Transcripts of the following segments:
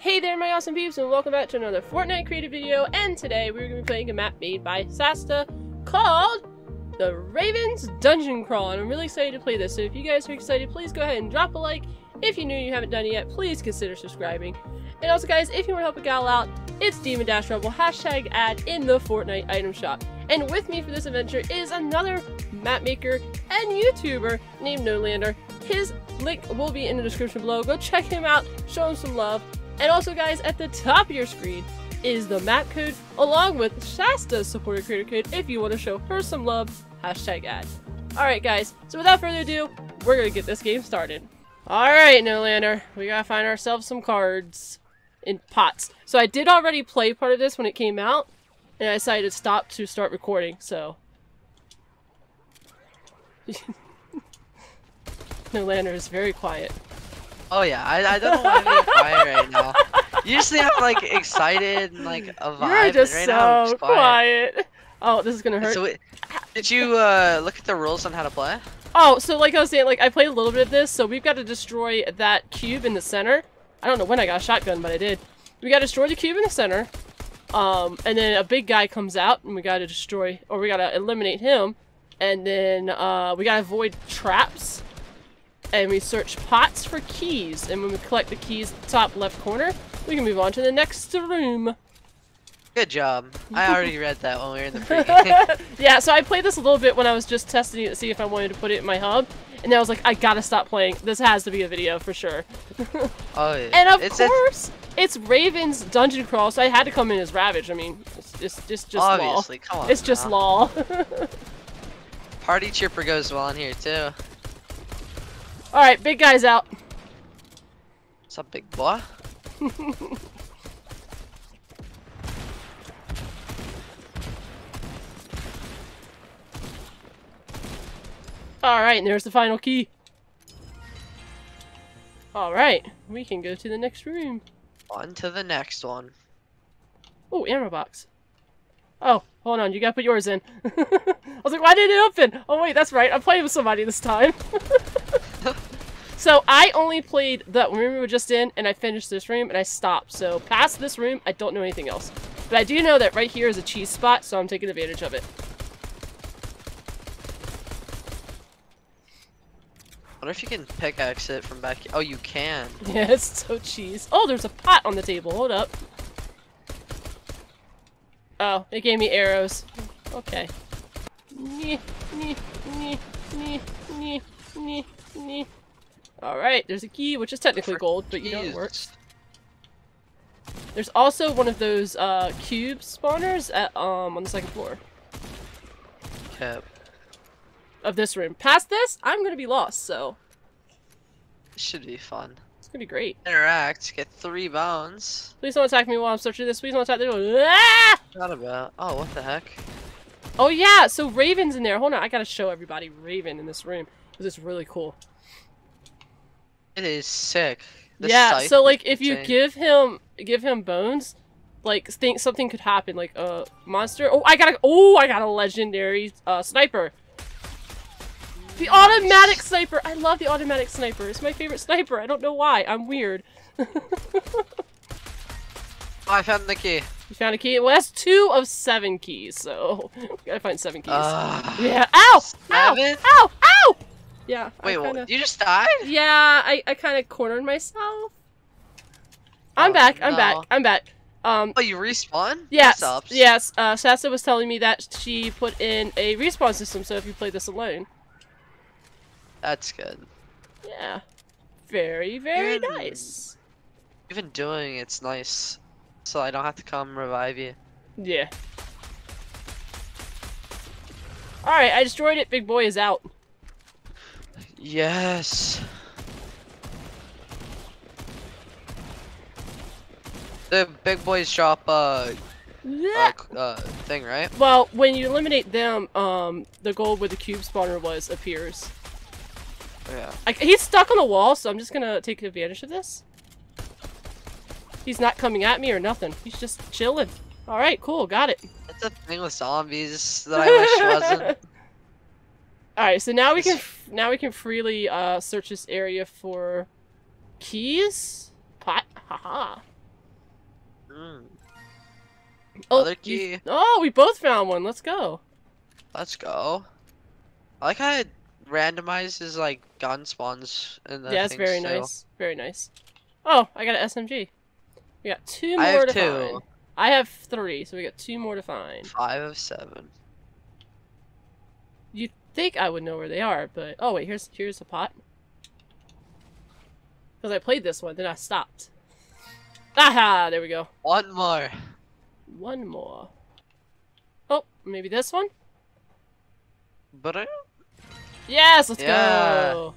Hey there my awesome peeps and welcome back to another Fortnite creative video and today we're going to be playing a map made by Shasta called the Ravens Dungeon Crawl and I'm really excited to play this so if you guys are excited please go ahead and drop a like. If you're new you haven't done it yet please consider subscribing. And also guys if you want to help a gal out it's Demon Dash Rebel hashtag ad in the Fortnite item shop. And with me for this adventure is another map maker and YouTuber named Nolander. His link will be in the description below. Go check him out show him some love and also, guys, at the top of your screen is the map code along with Shasta's supporter creator code if you want to show her some love. Hashtag ad. Alright, guys, so without further ado, we're gonna get this game started. Alright, Nolander, we gotta find ourselves some cards in pots. So I did already play part of this when it came out, and I decided to stop to start recording, so. Nolander is very quiet. Oh yeah, I, I don't know why I'm being quiet right now. You just have like excited and like a vibe. You're just right so now, I'm just quiet. quiet. Oh, this is gonna hurt. So did you uh, look at the rules on how to play? Oh, so like I was saying, like I played a little bit of this, so we've got to destroy that cube in the center. I don't know when I got a shotgun, but I did. We got to destroy the cube in the center, um, and then a big guy comes out, and we got to destroy, or we got to eliminate him, and then uh, we got to avoid traps, and we search pots for keys, and when we collect the keys top left corner, we can move on to the next room. Good job. I already read that when we were in the pre. yeah, so I played this a little bit when I was just testing it to see if I wanted to put it in my hub, and I was like, I gotta stop playing. This has to be a video for sure. oh yeah. And of it's, course, it's... it's Raven's dungeon crawl, so I had to come in as Ravage. I mean, it's just, just, just obviously, law. come on. It's just now. law. Party trooper goes well in here too. All right, big guy's out. What's up, big boy? All right, and there's the final key. All right, we can go to the next room. On to the next one. Oh, ammo box. Oh, hold on, you gotta put yours in. I was like, why did it open? Oh wait, that's right, I'm playing with somebody this time. so I only played the room we were just in, and I finished this room, and I stopped. So past this room, I don't know anything else. But I do know that right here is a cheese spot, so I'm taking advantage of it. I wonder if you can pickaxe it from back. Oh, you can. Yeah, it's so cheese. Oh, there's a pot on the table. Hold up. Oh, it gave me arrows. Okay. Alright, there's a key, which is technically gold, but you know it works. There's also one of those uh, cube spawners at um on the second floor. Cap. Of this room. Past this, I'm gonna be lost, so. This should be fun. It's gonna be great. Interact, get three bones. Please don't attack me while I'm searching this. Please don't attack this. Ah! Not about. Oh, what the heck? Oh yeah, so Raven's in there. Hold on, I gotta show everybody Raven in this room. Because it's really cool. It is sick. The yeah, so like if you insane. give him give him bones, like think something could happen, like a uh, monster. Oh, I got a oh, I got a legendary uh, sniper. The Nice. automatic sniper. I love the automatic sniper. It's my favorite sniper. I don't know why. I'm weird. I found the key. You found a key. Well, that's two of seven keys, so we gotta find seven keys. Uh, yeah. Ow! Ow! Seven? Ow! Ow! Yeah. I Wait, kinda... You just died? Yeah, I, I kind of cornered myself. I'm Oh, back. I'm no. back. I'm back. Um. Oh, you respawn? Yes. Yes. Uh, Shasta was telling me that she put in a respawn system, so if you play this alone. That's good. Yeah. Very, very Good. nice. Even doing it's nice. So I don't have to come revive you. Yeah. Alright, I destroyed it. Big boy is out. Yes. The big boys drop uh, uh, uh thing, right? Well, when you eliminate them, um, the gold where the cube spawner was appears. Yeah. I, he's stuck on the wall, so I'm just gonna take advantage of this. He's not coming at me or nothing. He's just chilling. Alright, cool, got it. That's the thing with zombies that I wish wasn't. Alright, so now we can now we can freely uh, search this area for keys. Pot, haha. Oh, Other you- key. oh, we both found one. Let's go. Let's go. I like how it randomizes like gun spawns and the yeah, it's very too. nice. Very nice. Oh, I got an SMG. We got two more I have to two. find. I have three, so we got two more to find. Five of seven. Think I would know where they are, but oh wait, here's here's a pot. Because I played this one, then I stopped. Aha! There we go. One more. One more. Oh, maybe this one? But I Yes, let's Yeah. go.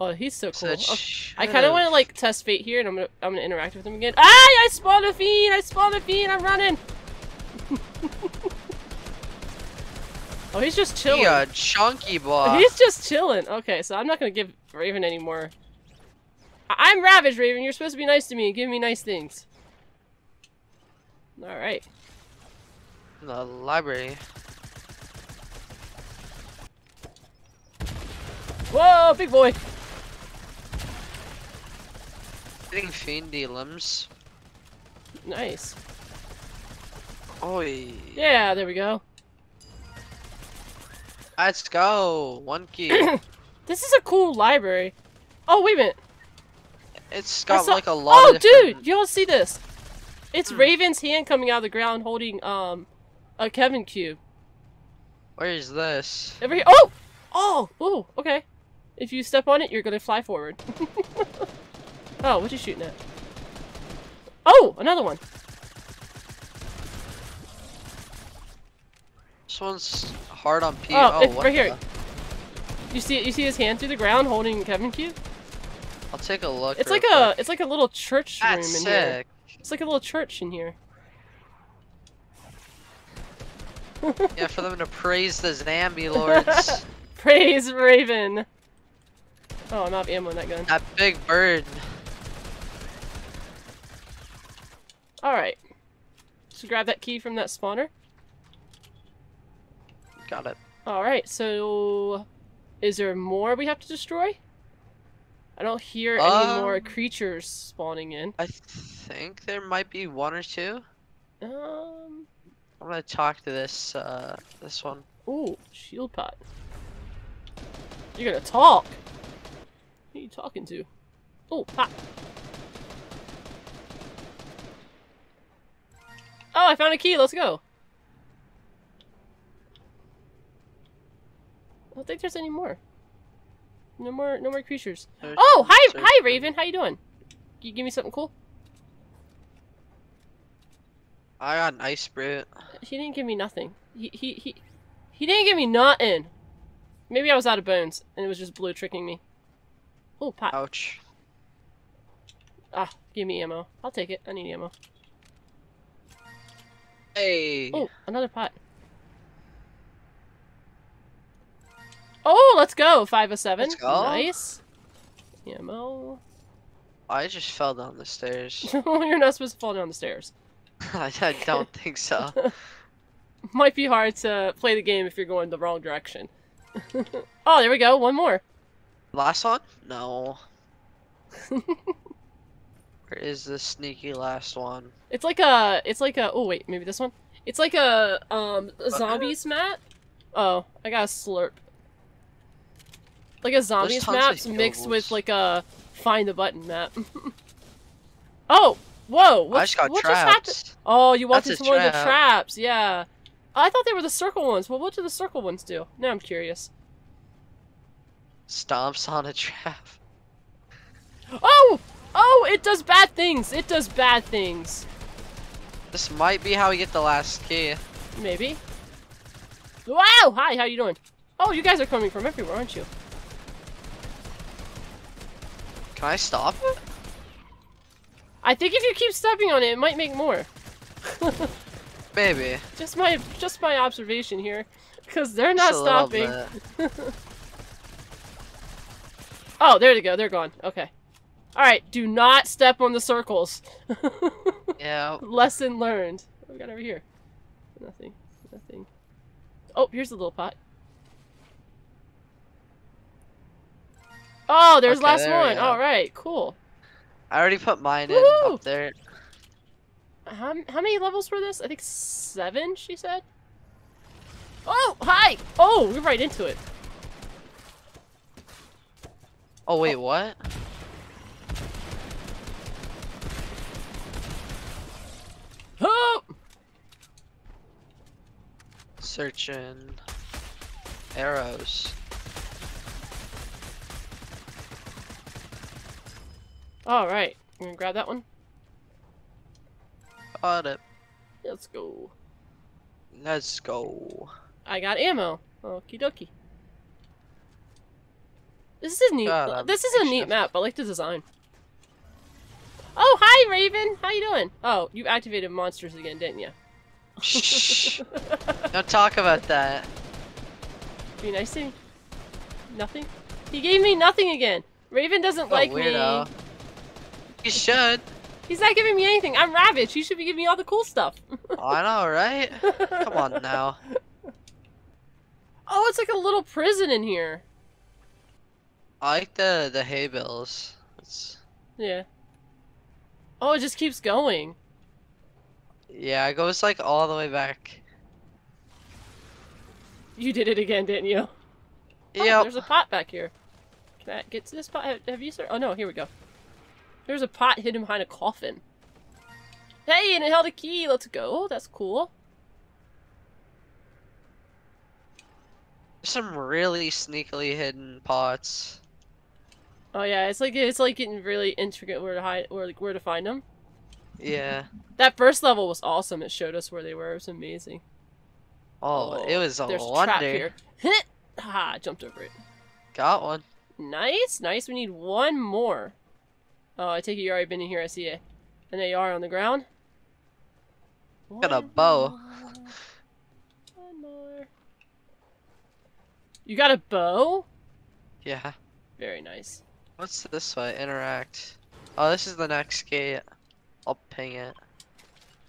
Oh, he's so cool. Oh, I kind of want to like test fate here, and I'm gonna I'm gonna interact with him again. Ah! I spawned a fiend. I spawned a fiend. I'm running. Oh, he's just chilling. He a chunky boy. He's just chilling. Okay, so I'm not gonna give Raven any more. I- I'm Ravage, Raven. You're supposed to be nice to me and give me nice things. All right. the library. Whoa, big boy. Getting fiendy limbs. Nice. Oi. Yeah, there we go. Let's go. One key. This is a cool library. Oh, wait a minute. It's got like a lot Oh, of different... dude, y'all see this? It's Hmm. Raven's hand coming out of the ground holding um a Kevin cube. Where is this? Over here. Oh! Oh! Ooh, okay. If you step on it, you're gonna fly forward. oh, what you shooting at? Oh! Another one. This one's hard on P. Oh, Oh, right here. the- You see you see his hand through the ground holding Kevin cube? I'll take a look. It's like a it's like a little church room in That's here. sick. It's like a little church in here. yeah, for them to praise the Zambi lords. Praise Raven. Oh, I'm out of ammo in that gun. that big bird. Alright. So grab that key from that spawner. Got it. Alright, so is there more we have to destroy? I don't hear any Um, more creatures spawning in. I think there might be one or two. Um I'm gonna talk to this uh this one. ooh, shield pot. You're gonna talk. Who are you talking to? Oh, pot. Oh, I found a key. Let's go. I don't think there's any more. No more, no more creatures. There's Oh, hi, hi, Raven. How you doing? Can you give me something cool? I got an ice brute. He didn't give me nothing. He he he he didn't give me nothing. Maybe I was out of bones and it was just blue tricking me. Oh, pot. Ouch. Ah, give me ammo. I'll take it. I need ammo. Hey. Oh, another pot. Oh, let's go. Five of seven. Let's go. Nice. Ammo. I just fell down the stairs. You're not supposed to fall down the stairs. I, I don't think so. Might be hard to play the game if you're going the wrong direction. oh, there we go. One more. Last one? No. Where is the sneaky last one? It's like a. It's like a. Oh wait, maybe this one. It's like a um a zombies mat. Oh, I got a slurp. Like a zombies map mixed with like a find the button map. oh, whoa! What, I just got what just happened? Oh, you walked That's into one of the traps. Yeah. I thought they were the circle ones. Well, what do the circle ones do? Now I'm curious. Stomps on a trap. Oh! Oh, it does bad things. It does bad things. This might be how we get the last key. Maybe. Wow! Hi, how you doing? Oh, you guys are coming from everywhere, aren't you? Can I stop it? I think if you keep stepping on it, it might make more. Maybe. just my just my observation here, because they're not a stopping. Oh, there they go. They're gone. Okay. All right. Do not step on the circles. Yeah. Lesson learned. What we got over here? Nothing. Nothing. Oh, here's the little pot. Oh, there's Okay, last there one. All right. Cool. I already put mine in up there. how, how many levels were this? I think seven, she said. Oh, hi! Oh, we're right into it. Oh wait, oh. what? Oh! Searching arrows. All right, I'm gonna grab that one? Got it. Let's go. Let's go. I got ammo. Okie dokie. This is neat. God, this is a neat map. I like the design. Oh, hi, Raven. How you doing? Oh, you activated monsters again, didn't you? Shh. Don't talk about that. Be nice to me. Nothing. He gave me nothing again. Raven doesn't Oh, like weirdo. me. You should. He's not giving me anything. I'm Ravage. He should be giving me all the cool stuff. Oh, I know, right? Come on now. Oh, it's like a little prison in here. I like the the hay bales. It's Yeah. Oh, it just keeps going. yeah, it goes like all the way back. You did it again, didn't you? Oh, there's a pot back here. Can I get to this pot? Have, have you, sir? Oh no, here we go. There's a pot hidden behind a coffin. Hey, and it held a key. Let's go. That's cool. There's some really sneakily hidden pots. Oh yeah, it's like it's like getting really intricate where to hide, where like where to find them. Yeah. That first level was awesome. It showed us where they were. It was amazing. Oh, it oh, was a There's a wonder. trap here. Ha! Jumped over it. Got one. Nice, nice. We need one more. Oh, I take it you already been in here. I see it. An AR on the ground. Got a bow. more. One more. You got a bow? Yeah. Very nice. What's this way? Interact. Oh, this is the next gate. I'll ping it.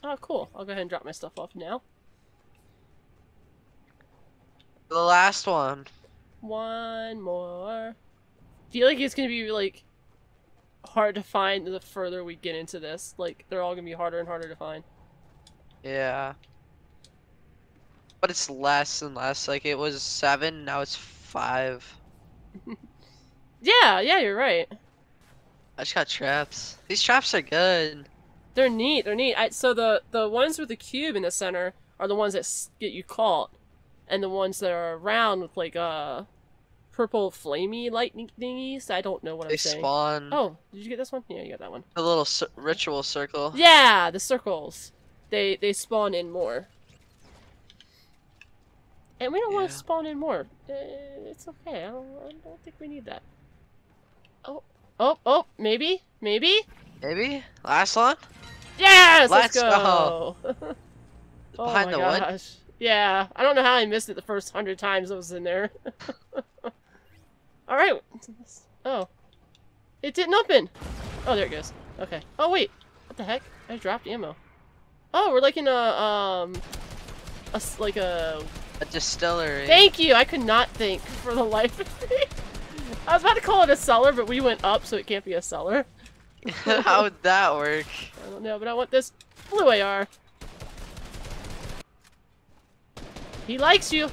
Oh, cool. I'll go ahead and drop my stuff off now. The last one. One more. feel like it's gonna be like hard to find the further we get into this. Like they're all gonna be harder and harder to find. Yeah. But it's less and less. Like it was seven, now it's five. Yeah, yeah, you're right. I just got traps. These traps are good. They're neat. They're neat. I, so the the ones with the cube in the center are the ones that get you caught, and the ones that are round with like uh purple flamey lightning thingies. I don't know what They I'm saying. spawn Oh, did you get this one? Yeah, you got that one. a little ritual circle. Yeah, the circles. They they spawn in more. And we don't want to spawn in more. Uh, it's okay. I don't, I don't think we need that. Oh, oh, oh, maybe, maybe. Maybe? Last one? Yes, let's, Let's go. oh Behind my the wood? gosh. Yeah, I don't know how I missed it the first hundred times I was in there. All right. Oh, it didn't open. Oh, there it goes. Okay. Oh wait, what the heck? I dropped ammo. Oh, we're like in a um, a s- like a. A distillery. Thank you. I could not think for the life of me. I was about to call it a cellar, but we went up, so it can't be a cellar. How would that work? I don't know, but I want this blue AR. He likes you.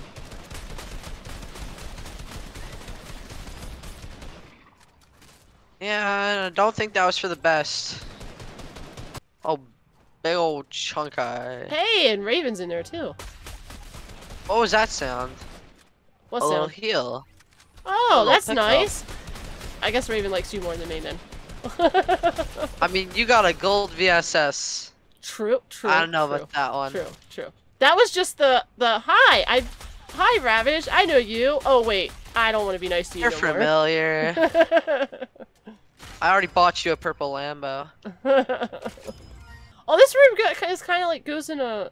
Yeah, I don't think that was for the best. Oh, big old chunk eye. Hey, and Raven's in there too. What was that sound? What's a little that? heal. Oh, that's nice. I guess Raven likes you more than me then. I mean, you got a gold VSS. true, true. I don't know true, about that one. True, true. That was just the the hi. I hi Ravage. I know you. Oh wait, I don't want to be nice to you You're no familiar. I already bought you a purple Lambo. oh, this room is kind of like goes in a.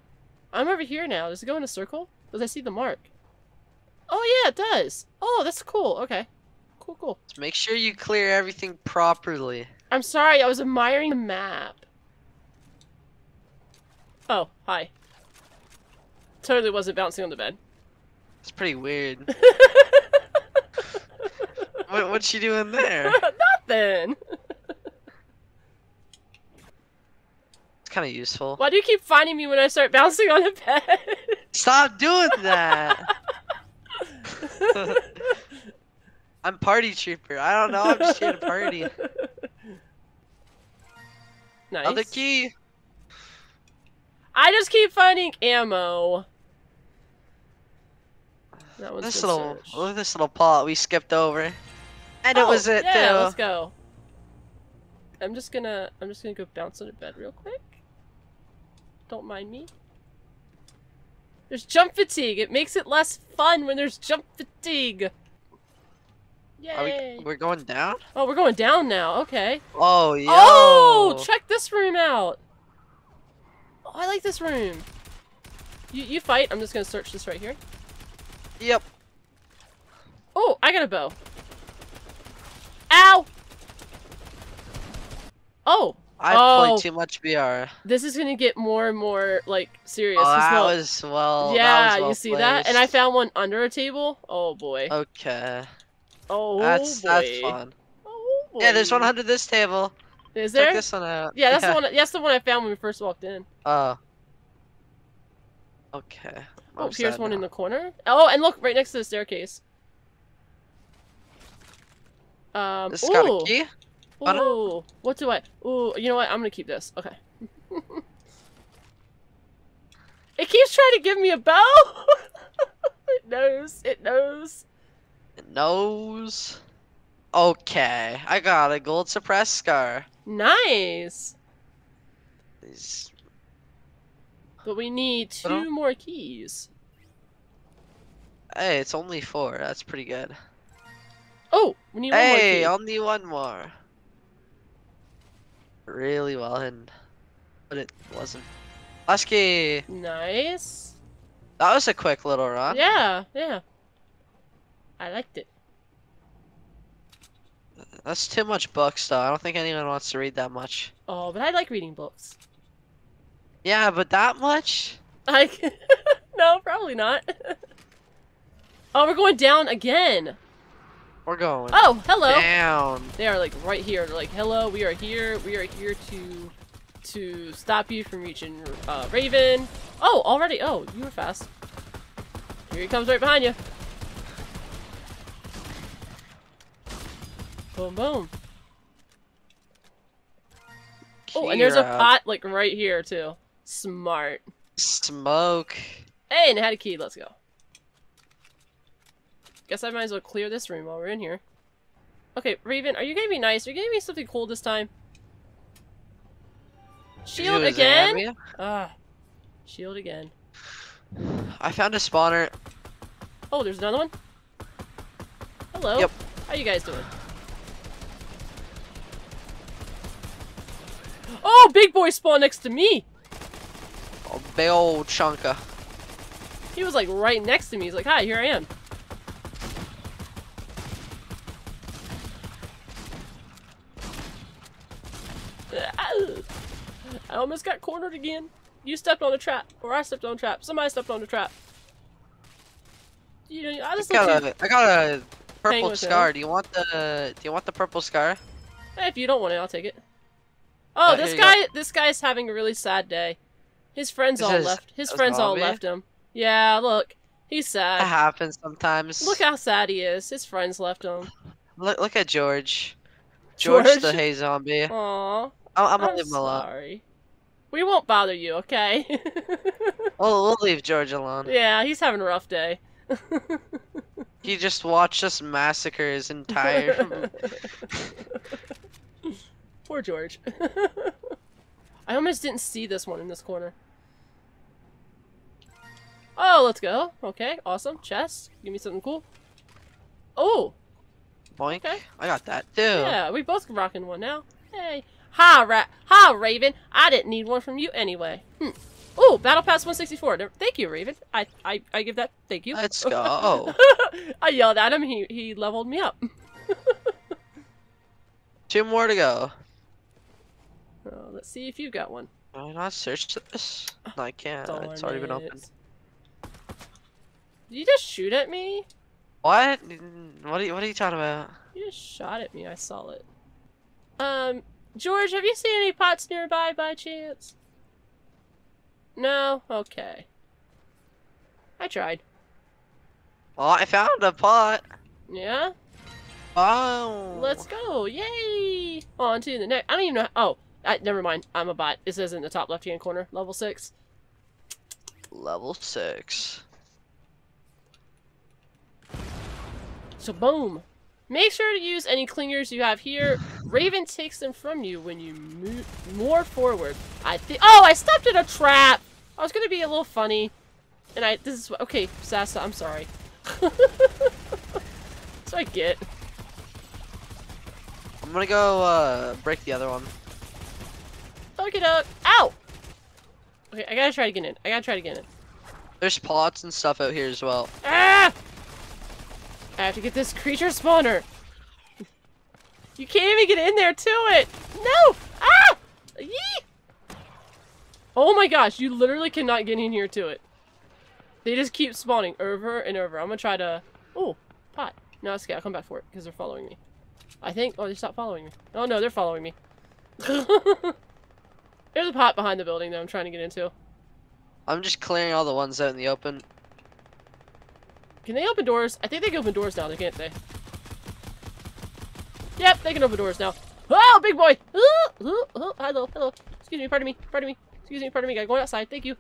I'm over here now. Does it go in a circle? Does I see the mark? Oh yeah, it does. Oh, that's cool. Okay, cool, cool. Make sure you clear everything properly. I'm sorry. I was admiring the map. Oh, hi. Totally wasn't bouncing on the bed. It's pretty weird. what, what's she doing there? Nothing. kind of useful. Why do you keep finding me when I start bouncing on a bed? Stop doing that. I'm party trooper. I don't know. I'm just here to party. nice. Other key. I just keep finding ammo. That was This little, search. look at this little pot we skipped over, and Oh, it was it yeah, too. let's go. I'm just gonna I'm just gonna go bounce on a bed real quick. Don't mind me. There's jump fatigue. It makes it less fun when there's jump fatigue. Are Yay! we, we're going down. Oh, we're going down now. Okay. Oh yo. Oh, check this room out. Oh, I like this room. You you fight. I'm just gonna search this right here. Yep. Oh, I got a bow. Ow! Oh, I Oh. played too much VR. this is gonna get more and more like serious. Oh, that well- was well. yeah, was well you see that? And I found one under a table. Oh boy. Okay. oh That's boy. that's fun. Oh boy. Yeah, there's one under this table. Is Check there? this one out. Yeah, that's the one. That's the one I found when we first walked in. Oh. Okay. Oh, I'm here's sad one in the corner. Oh, and look right next to the staircase. Um. This got a key. Oh. Ooh, what do I? Ooh, you know what? I'm gonna keep this. Okay. it keeps trying to give me a bow. it knows. It knows. It knows. Okay, I got a gold suppress scar. Nice. These- But we need two more keys. Hey, it's only four. That's pretty good. Oh, we need one Hey, more only one more. Really well hidden, but it wasn't. Key. Nice. That was a quick little run. Yeah, yeah. I liked it. That's too much books, though. I don't think anyone wants to read that much. Oh, but I like reading books. Yeah, but that much? I no, probably not. oh, we're going down again. We're going Oh, hello. down. They are like right here. They're like, "Hello, we are here. We are here to to stop you from reaching uh, Raven." Oh, already. Oh, you were fast. Here he comes right behind you. Boom, boom. Oh, and there's a pot like right here too. Smart. Smoke. Hey, and I had a key. Let's go. Guess I might as well clear this room while we're in here. Okay, Raven, are you gonna be nice? Are you gonna be something cool this time? Shield again? Ah. Shield again. I found a spawner. Oh, there's another one? Hello. Yep. How you guys doing? Oh, big boy spawned next to me! Oh, big old chunka. He was like right next to me. He's like, hi, here I am. I almost got cornered again. You stepped on a trap, or I stepped on a trap. Somebody stepped on a trap. You know, I I just look got a, I got a purple scar. him. Do you want the Do you want the purple scar? Hey, if you don't want it, I'll take it. Oh, Uh, this guy, this guy's having a really sad day. His friends all left. His friends all left him. Yeah, look, he's sad. That happens sometimes. Look how sad he is. His friends left him. look, look at George. George, the George? hay zombie. I'm, I'm I'm gonna leave him alone. sorry. We won't bother you, okay? We'll, oh, we'll leave George alone. yeah, he's having a rough day. He just watched us massacre his entire. Poor George. I almost didn't see this one in this corner. Oh, let's go. Okay, awesome. Chest. Give me something cool. Oh, Boink. Okay. I got that too. yeah, we both rocking one now. Hey. Ha, Ra- ha, Raven. I didn't need one from you anyway. Hmm. Oh, Battle Pass 164. Thank you, Raven. I, I, I give that. Thank you. Let's go. I yelled at him. He, he leveled me up. Two more to go. Oh, let's see if you got one. Can I not search this? No, I can't. Darn it's already been opened. Did you just shoot at me? What? What are you What are you talking about? You just shot at me. I saw it. Um, George, have you seen any pots nearby by chance? No? Okay. I tried. Oh, I found a pot. Yeah? Oh. Let's go! Yay! On to the next. I don't even know. Oh, I, never mind. I'm a bot. It says in the top left hand corner, level 6. Level six. So, boom! Make sure to use any clingers you have here. Raven takes them from you when you move more forward. I think. Oh, I stepped in a trap! I was gonna be a little funny. And I. This is. Okay, Shasta, I'm sorry. so I get. I'm gonna go uh, break the other one. Look it up. Ow! Okay, I gotta try to get in. I gotta try to get in. There's pots and stuff out here as well. Ah! I have to get this creature spawner. You can't even get in there to it. No! Ah! Yee! Oh my gosh, you literally cannot get in here to it. They just keep spawning over and over. I'm gonna try to... Oh, pot. No, it's okay. I'll come back for it because they're following me. I think... Oh, they stopped following me. Oh no, they're following me. There's a pot behind the building that I'm trying to get into. I'm just clearing all the ones out in the open. Can they open doors? I think they can open doors now, they can't they? Yep, they can open doors now. Oh, big boy! Oh, oh, oh, hello, hello. Excuse me, pardon me, pardon me. Excuse me, pardon me, guy. Going outside, thank you.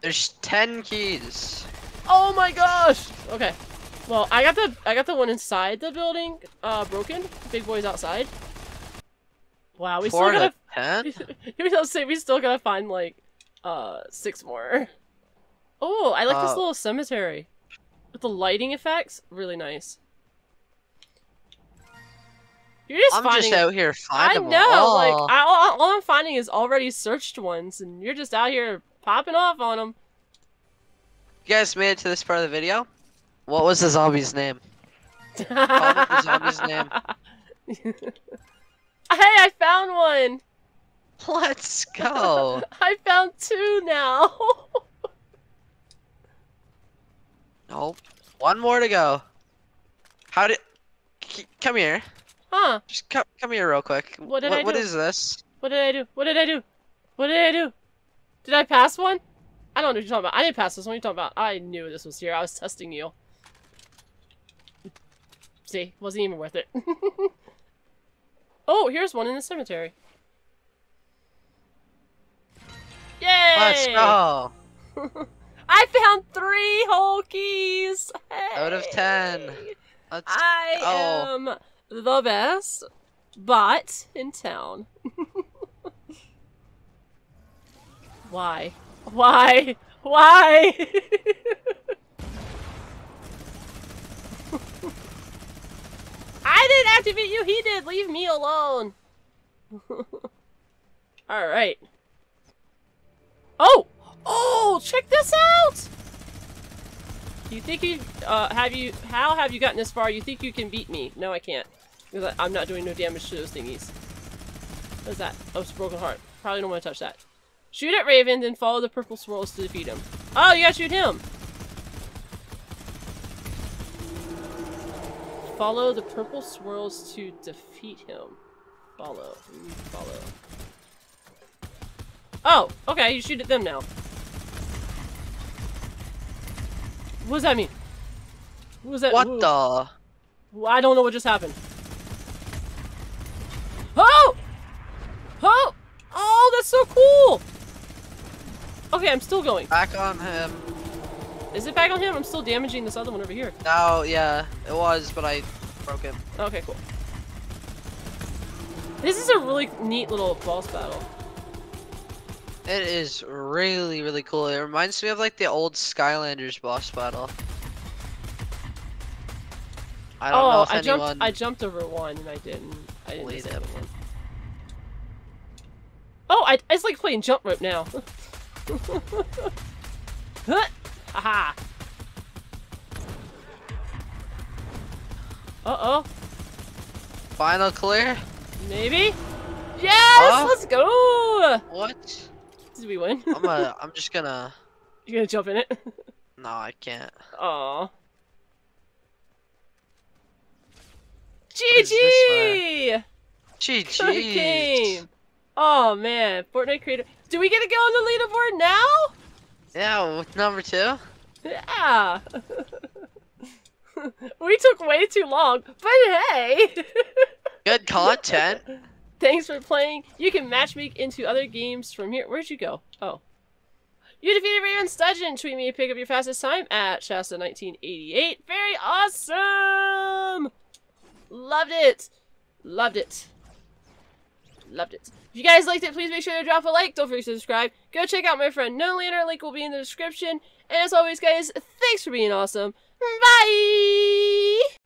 There's ten keys. Oh my gosh! Okay. Well, I got the I got the one inside the building, uh, broken. Big boy's outside. Wow, we Four still to gotta. ten. we say we still gotta find like, uh, six more. Oh, I like this Uh, little cemetery with the lighting effects. Really nice. You're just I'm finding. just out here I finding know, them all. like I, all, all I'm finding is already searched ones, and you're just out here popping off on them. You guys made it to this part of the video. What was the zombie's name? Comment the zombie's name. hey, I found one. Let's go. I found two now. nope. One more to go. How did? Come here. huh? Just come, come here real quick. What did what, I do? is this? What did I do? What did I do? What did I do? Did I pass one? I don't know what you're talking about. I didn't pass this one. What are you talking about? I knew this was here. I was testing you. See, wasn't even worth it. oh, here's one in the cemetery. Yay! Let's go. I found three whole keys. Out of 10. Let's I go. am the best bot in town. Why? Why? Why? I didn't activate you, he did. Leave me alone. Alright. Oh! Oh, check this out! You think you, uh, have you, how have you gotten this far? You think you can beat me? No, I can't. Because I, I'm not doing no damage to those thingies. What's that? Oh, it's a broken heart. Probably don't want to touch that. Shoot at Raven, then follow the purple swirls to defeat him. Oh, you gotta shoot him! Follow the purple swirls to defeat him. Follow. Follow. Oh, okay, you shoot at them now. What does that mean? What was that? What Ooh. the? I don't know what just happened. Oh! Oh! Oh, that's so cool! Okay, I'm still going. Back on him. Is it back on him? I'm still damaging this other one over here. No, yeah, it was, but I broke him. Okay, cool. This is a really neat little boss battle. It is really, really cool. It reminds me of like the old Skylanders boss battle. I don't oh, know if I anyone. jumped. I jumped over one and I didn't. I didn't miss him. anyone. Oh, I, it's like playing jump rope now. Huh! Haha. Uh oh. Final clear? Maybe. Yes. Let's go. What? Did we win? I'm gonna. I'm just gonna. You're gonna jump in it. No, I can't. Aw. this GG! Good GG. game. Oh man, Fortnite creator. Do we get to go on the leaderboard now? Yeah, with number two. Yeah. we took way too long, but hey. Good content. Thanks for playing. You can match me into other games from here. Where'd you go? Oh. You defeated Raven's Dungeon. Tweet me pick up your fastest time at Shasta1988. Very awesome! Loved it. Loved it. Loved it. If you guys liked it, please make sure to drop a like. Don't forget to subscribe. Go check out my friend Nolander. Link will be in the description. And as always, guys, thanks for being awesome. Bye!